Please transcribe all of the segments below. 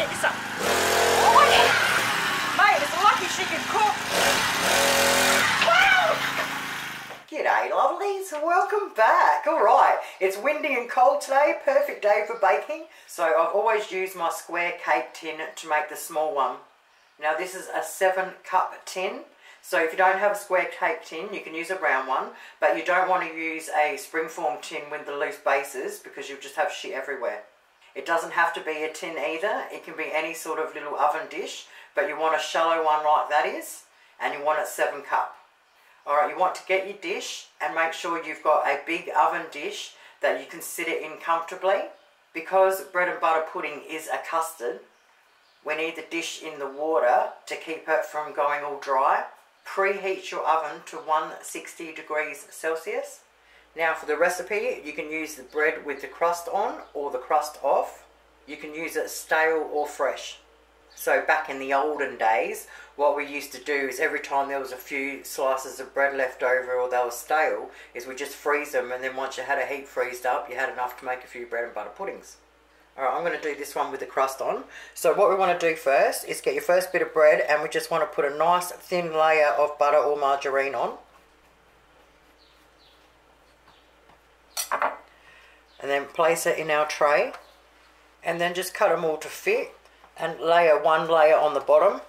Get you some. Yeah. Mate, it's lucky she can cook. Wow. G'day lovelies, welcome back. Alright, it's windy and cold today, perfect day for baking. So I've always used my square cake tin to make the small one. Now this is a 7 cup tin. So if you don't have a square cake tin, you can use a round one. But you don't want to use a springform tin with the loose bases because you'll just have shit everywhere. It doesn't have to be a tin either. It can be any sort of little oven dish. But you want a shallow one like that is. And you want it 7 cup. Alright, you want to get your dish and make sure you've got a big oven dish that you can sit it in comfortably. Because bread and butter pudding is a custard, we need the dish in the water to keep it from going all dry. Preheat your oven to 160 degrees Celsius. Now for the recipe, you can use the bread with the crust on or the crust off. You can use it stale or fresh. So back in the olden days, what we used to do is every time there was a few slices of bread left over or they were stale, is we just freeze them and then once you had a heap freezed up, you had enough to make a few bread and butter puddings. Alright, I'm going to do this one with the crust on. So what we want to do first is get your first bit of bread and we just want to put a nice thin layer of butter or margarine on. And then place it in our tray. And then just cut them all to fit and layer one layer on the bottom.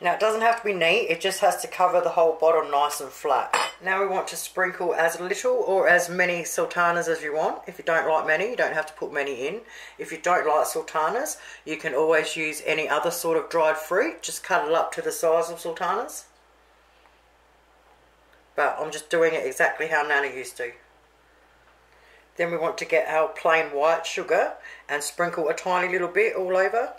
Now it doesn't have to be neat, it just has to cover the whole bottom nice and flat. Now we want to sprinkle as little or as many sultanas as you want. If you don't like many, you don't have to put many in. If you don't like sultanas, you can always use any other sort of dried fruit. Just cut it up to the size of sultanas. But I'm just doing it exactly how Nana used to. Then we want to get our plain white sugar and sprinkle a tiny little bit all over.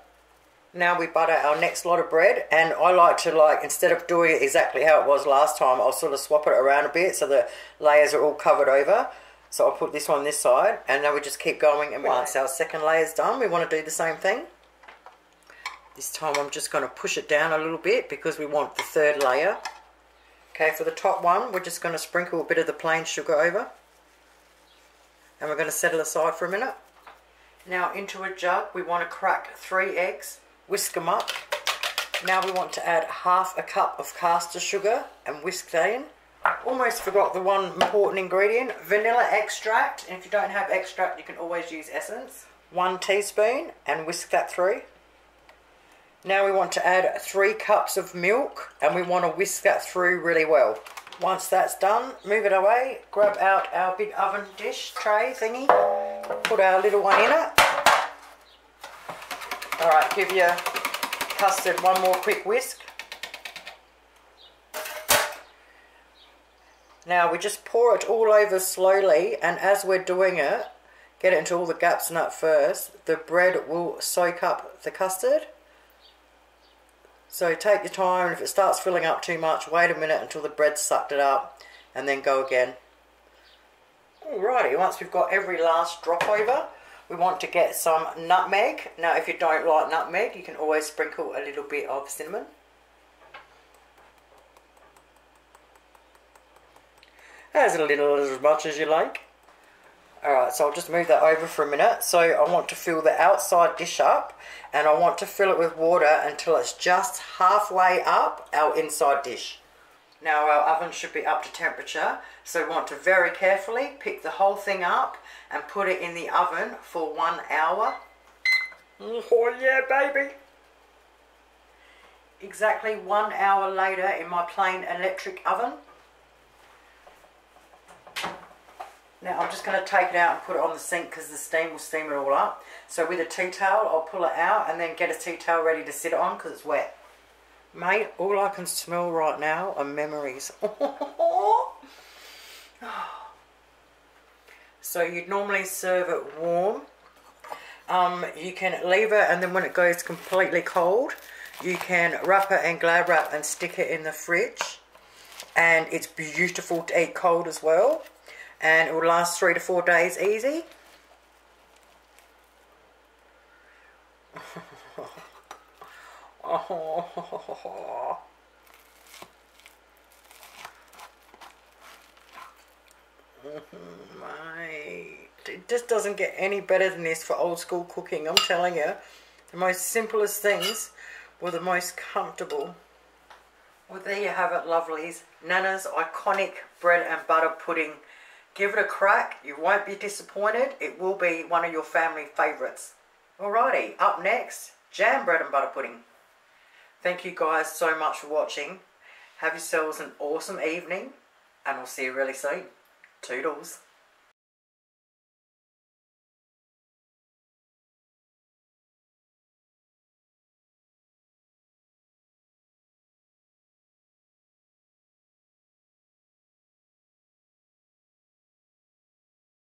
Now we butter our next lot of bread and I like to like, instead of doing it exactly how it was last time, I'll sort of swap it around a bit so the layers are all covered over. So I'll put this on this side and then we just keep going and once our second layer is done, we want to do the same thing. This time I'm just going to push it down a little bit because we want the third layer. Okay, for the top one, we're just going to sprinkle a bit of the plain sugar over. And we're going to set it aside for a minute. Now into a jug, we want to crack three eggs whisk them up. Now we want to add half a cup of caster sugar and whisk that in. Almost forgot the one important ingredient, vanilla extract. And if you don't have extract, you can always use essence. One teaspoon and whisk that through. Now we want to add three cups of milk and we want to whisk that through really well. Once that's done, move it away, grab out our big oven dish tray thingy, put our little one in it Alright, give your custard one more quick whisk. Now we just pour it all over slowly and as we're doing it, get it into all the gaps in it first, the bread will soak up the custard. So take your time, and if it starts filling up too much, wait a minute until the bread sucked it up and then go again. Alrighty, once we've got every last drop over, we want to get some nutmeg. Now if you don't like nutmeg, you can always sprinkle a little bit of cinnamon. As little as much as you like. Alright, so I'll just move that over for a minute. So I want to fill the outside dish up and I want to fill it with water until it's just halfway up our inside dish. Now our oven should be up to temperature, so we want to very carefully pick the whole thing up and put it in the oven for one hour. Oh yeah, baby! Exactly one hour later in my plain electric oven. Now I'm just going to take it out and put it on the sink because the steam will steam it all up. So with a tea towel, I'll pull it out and then get a tea towel ready to sit on because it's wet. Mate, all I can smell right now are memories. so you'd normally serve it warm. Um, you can leave it and then when it goes completely cold, you can wrap it in glad wrap and stick it in the fridge. And it's beautiful to eat cold as well. And it will last three to four days easy. Oh. Mate. It just doesn't get any better than this for old school cooking, I'm telling you. The most simplest things were the most comfortable. Well, there you have it, lovelies. Nana's iconic bread and butter pudding. Give it a crack. You won't be disappointed. It will be one of your family favourites. Alrighty, up next, jam bread and butter pudding. Thank you guys so much for watching. Have yourselves an awesome evening and I'll see you really soon. Toodles.